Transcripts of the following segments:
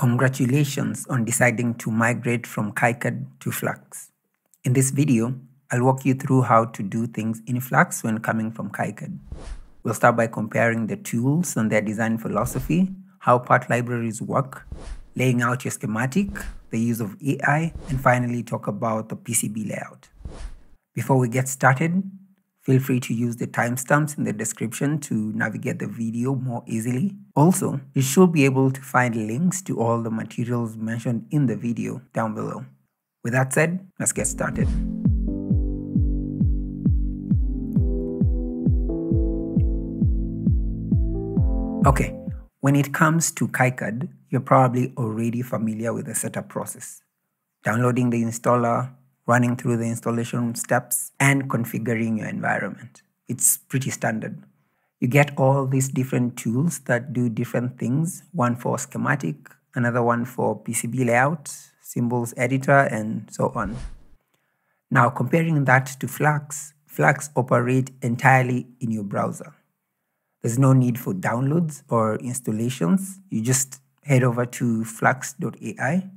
Congratulations on deciding to migrate from KiCad to Flux. In this video, I'll walk you through how to do things in Flux when coming from KiCad. We'll start by comparing the tools and their design philosophy, how part libraries work, laying out your schematic, the use of AI, and finally talk about the PCB layout. Before we get started, feel free to use the timestamps in the description to navigate the video more easily. Also, you should be able to find links to all the materials mentioned in the video down below. With that said, let's get started. Okay, when it comes to KiCad, you're probably already familiar with the setup process. Downloading the installer, running through the installation steps, and configuring your environment. It's pretty standard. You get all these different tools that do different things, one for schematic, another one for PCB layout, symbols editor, and so on. Now, comparing that to Flux, Flux operate entirely in your browser. There's no need for downloads or installations. You just head over to flux.ai,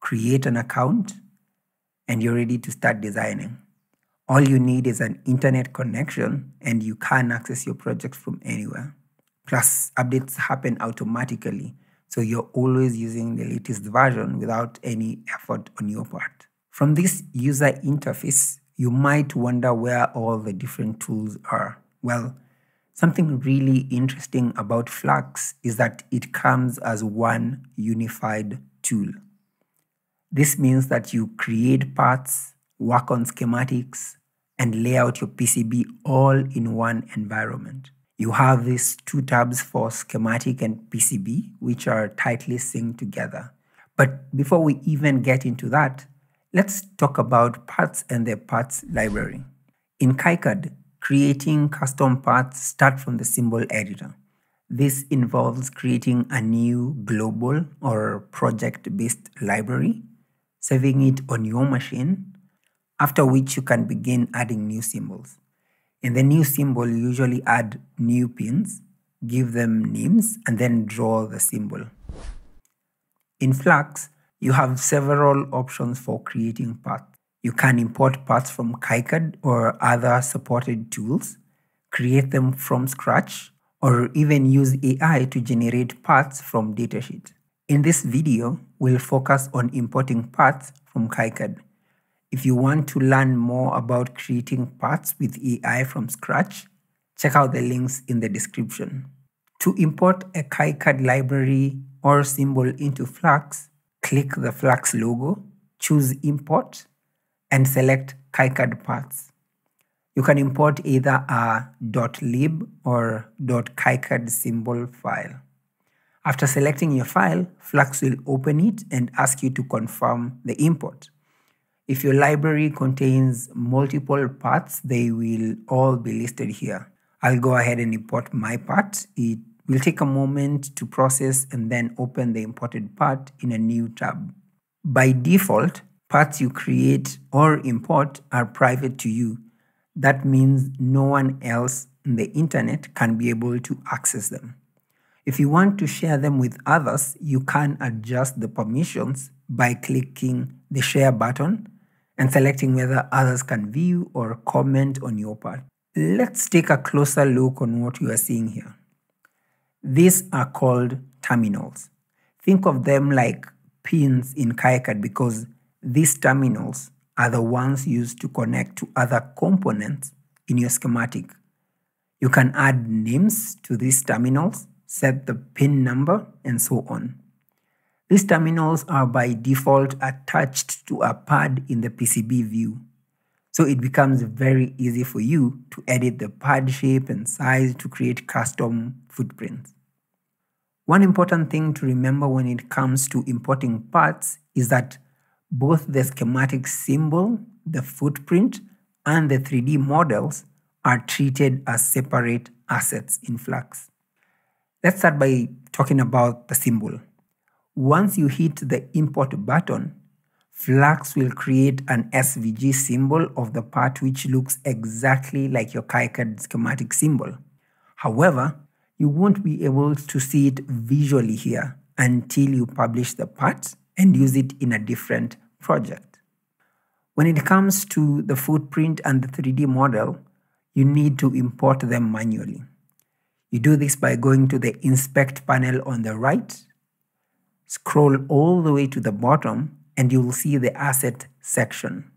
create an account, and you're ready to start designing. All you need is an internet connection and you can access your project from anywhere. Plus, updates happen automatically, so you're always using the latest version without any effort on your part. From this user interface, you might wonder where all the different tools are. Well, Something really interesting about Flux is that it comes as one unified tool. This means that you create parts, work on schematics, and lay out your PCB all in one environment. You have these two tabs for schematic and PCB, which are tightly synced together. But before we even get into that, let's talk about parts and the parts library. In KiCad, Creating custom parts start from the symbol editor. This involves creating a new global or project-based library, saving it on your machine, after which you can begin adding new symbols. In the new symbol, you usually add new pins, give them names, and then draw the symbol. In Flux, you have several options for creating parts. You can import parts from KiCad or other supported tools, create them from scratch, or even use AI to generate parts from datasheet. In this video, we'll focus on importing parts from KiCad. If you want to learn more about creating parts with AI from scratch, check out the links in the description. To import a KiCad library or symbol into Flux, click the Flux logo, choose Import, and select KiCad parts. You can import either a .lib or .kicad symbol file. After selecting your file, Flux will open it and ask you to confirm the import. If your library contains multiple parts, they will all be listed here. I'll go ahead and import my part. It will take a moment to process and then open the imported part in a new tab. By default, parts you create or import are private to you. That means no one else on the internet can be able to access them. If you want to share them with others, you can adjust the permissions by clicking the share button and selecting whether others can view or comment on your part. Let's take a closer look on what you are seeing here. These are called terminals. Think of them like pins in KiCad because these terminals are the ones used to connect to other components in your schematic. You can add names to these terminals, set the pin number, and so on. These terminals are by default attached to a pad in the PCB view. So it becomes very easy for you to edit the pad shape and size to create custom footprints. One important thing to remember when it comes to importing parts is that both the schematic symbol, the footprint, and the 3D models are treated as separate assets in Flux. Let's start by talking about the symbol. Once you hit the import button, Flux will create an SVG symbol of the part which looks exactly like your KiCad schematic symbol. However, you won't be able to see it visually here until you publish the part and use it in a different project. When it comes to the footprint and the 3D model, you need to import them manually. You do this by going to the Inspect panel on the right, scroll all the way to the bottom, and you'll see the Asset section.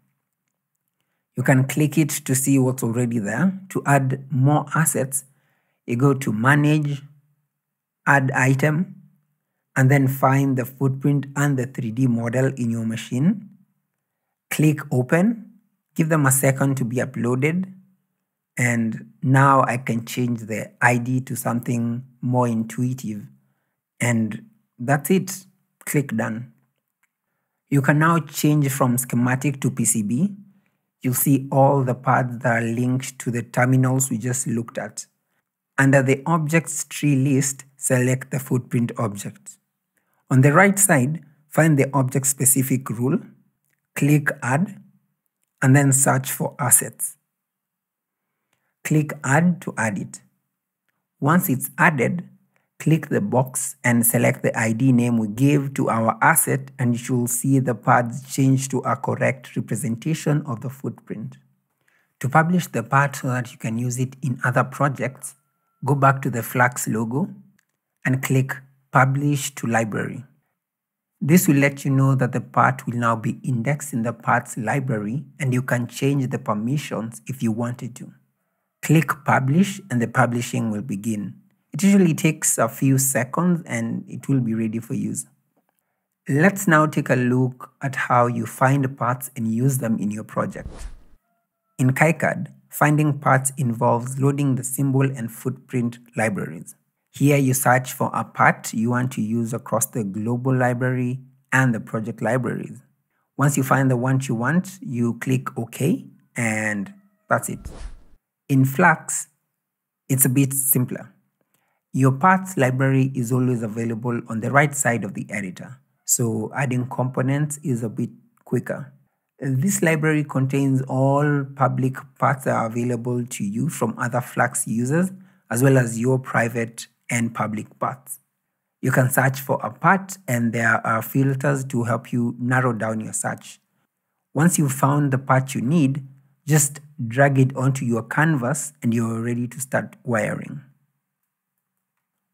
You can click it to see what's already there. To add more assets, you go to Manage, Add Item, and then find the footprint and the 3D model in your machine. Click Open, give them a second to be uploaded, and now I can change the ID to something more intuitive. And that's it. Click Done. You can now change from schematic to PCB. You'll see all the parts that are linked to the terminals we just looked at. Under the objects tree list, select the footprint object. On the right side, find the object specific rule, click Add, and then search for assets. Click Add to add it. Once it's added, click the box and select the ID name we gave to our asset and you should see the pads change to a correct representation of the footprint. To publish the part so that you can use it in other projects, go back to the Flux logo and click Publish to Library. This will let you know that the part will now be indexed in the parts library and you can change the permissions if you wanted to. Click publish and the publishing will begin. It usually takes a few seconds and it will be ready for use. Let's now take a look at how you find parts and use them in your project. In KiCad, finding parts involves loading the symbol and footprint libraries. Here you search for a part you want to use across the global library and the project libraries. Once you find the one you want, you click OK and that's it. In Flux, it's a bit simpler. Your parts library is always available on the right side of the editor, so adding components is a bit quicker. This library contains all public parts that are available to you from other Flux users, as well as your private and public parts. You can search for a part, and there are filters to help you narrow down your search. Once you've found the part you need, just drag it onto your canvas and you're ready to start wiring.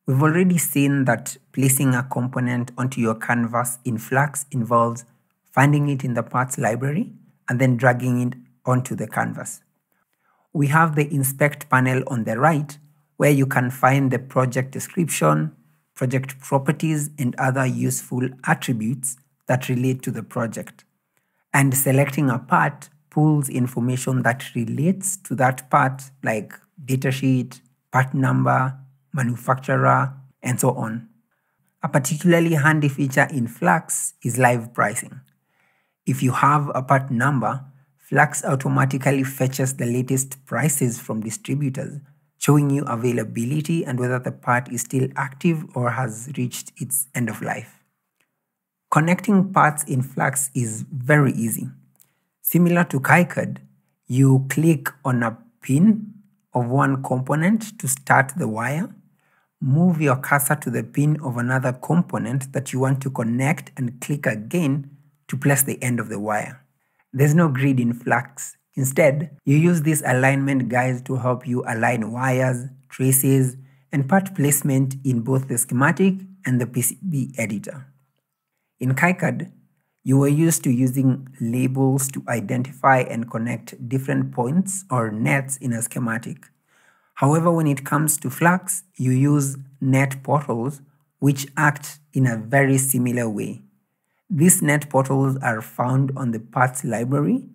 We've already seen that placing a component onto your canvas in Flux involves finding it in the parts library and then dragging it onto the canvas. We have the inspect panel on the right where you can find the project description, project properties, and other useful attributes that relate to the project. And selecting a part pulls information that relates to that part, like datasheet, part number, manufacturer, and so on. A particularly handy feature in Flux is live pricing. If you have a part number, Flux automatically fetches the latest prices from distributors, showing you availability and whether the part is still active or has reached its end of life. Connecting parts in Flux is very easy. Similar to KiCad, you click on a pin of one component to start the wire, move your cursor to the pin of another component that you want to connect and click again to place the end of the wire. There's no grid in Flux. Instead, you use these alignment guides to help you align wires, traces, and part placement in both the schematic and the PCB editor. In KiCad, you were used to using labels to identify and connect different points or nets in a schematic. However, when it comes to Flux, you use net portals which act in a very similar way. These net portals are found on the parts library,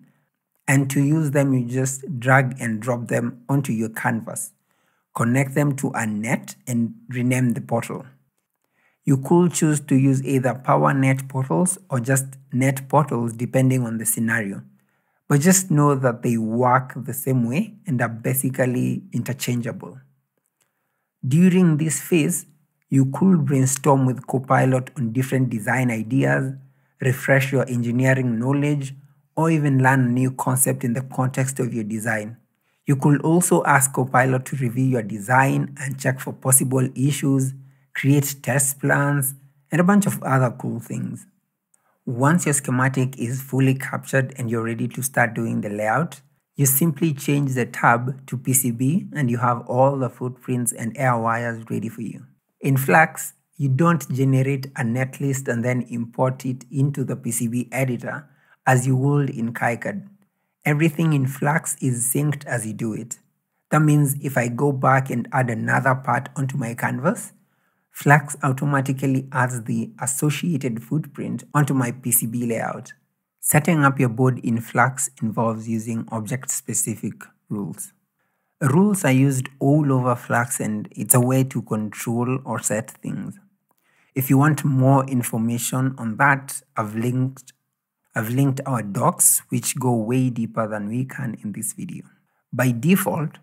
and to use them, you just drag and drop them onto your canvas. Connect them to a net and rename the portal. You could choose to use either power net portals or just net portals depending on the scenario. But just know that they work the same way and are basically interchangeable. During this phase, you could brainstorm with Copilot on different design ideas, refresh your engineering knowledge, or even learn a new concept in the context of your design. You could also ask Copilot to review your design and check for possible issues create test plans, and a bunch of other cool things. Once your schematic is fully captured and you're ready to start doing the layout, you simply change the tab to PCB and you have all the footprints and air wires ready for you. In Flux, you don't generate a netlist and then import it into the PCB editor as you would in KiCad. Everything in Flux is synced as you do it. That means if I go back and add another part onto my canvas, Flux automatically adds the associated footprint onto my PCB layout. Setting up your board in Flux involves using object-specific rules. Rules are used all over Flux and it's a way to control or set things. If you want more information on that, I've linked, I've linked our docs which go way deeper than we can in this video. By default,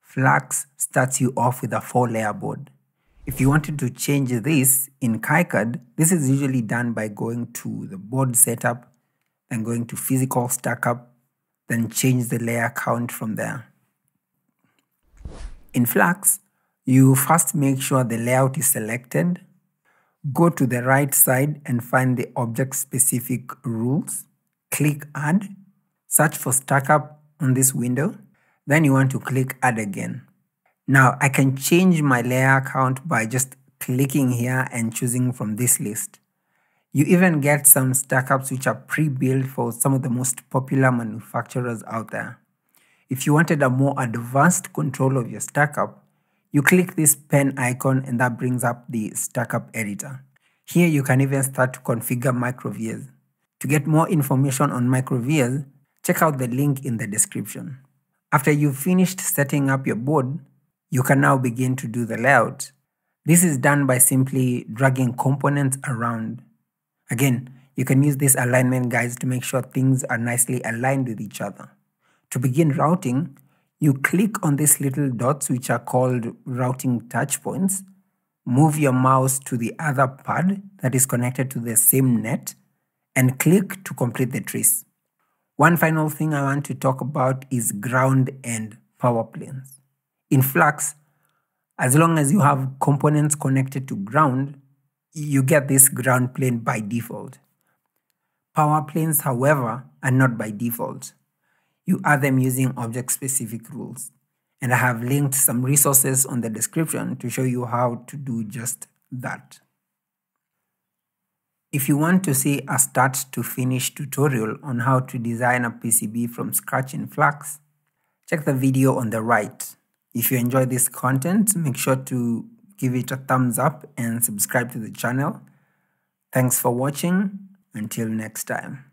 Flux starts you off with a four-layer board. If you wanted to change this in KiCad, this is usually done by going to the board setup then going to physical stack up, then change the layer count from there. In Flux, you first make sure the layout is selected, go to the right side and find the object specific rules, click add, search for stack up on this window, then you want to click add again. Now I can change my layer count by just clicking here and choosing from this list. You even get some stackups which are pre-built for some of the most popular manufacturers out there. If you wanted a more advanced control of your stackup, you click this pen icon and that brings up the stackup editor. Here you can even start to configure microvias. To get more information on microvias, check out the link in the description. After you've finished setting up your board, you can now begin to do the layout. This is done by simply dragging components around Again, you can use these alignment guides to make sure things are nicely aligned with each other. To begin routing, you click on these little dots which are called routing touch points, move your mouse to the other pad that is connected to the same net, and click to complete the trace. One final thing I want to talk about is ground and power planes. In Flux, as long as you have components connected to ground, you get this ground plane by default. Power planes, however, are not by default. You add them using object-specific rules. And I have linked some resources on the description to show you how to do just that. If you want to see a start to finish tutorial on how to design a PCB from scratch in Flux, check the video on the right. If you enjoy this content, make sure to give it a thumbs up and subscribe to the channel. Thanks for watching. Until next time.